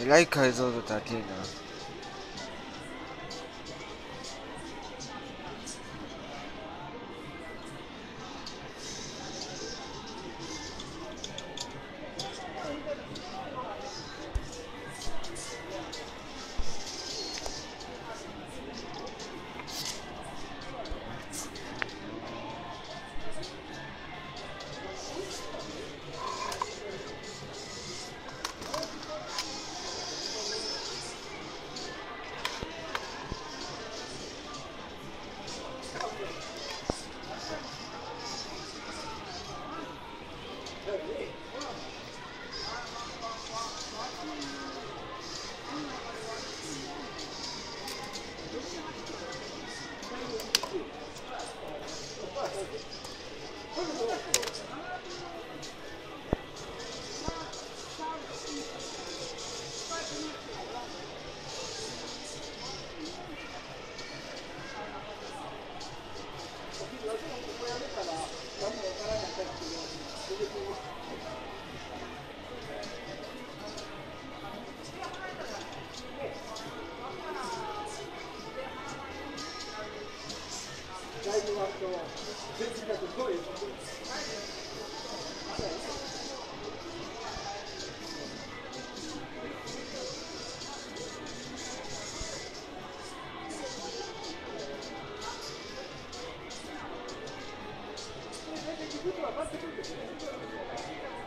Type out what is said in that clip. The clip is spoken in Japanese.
えらい解像度高いな。分かってくるんですよ。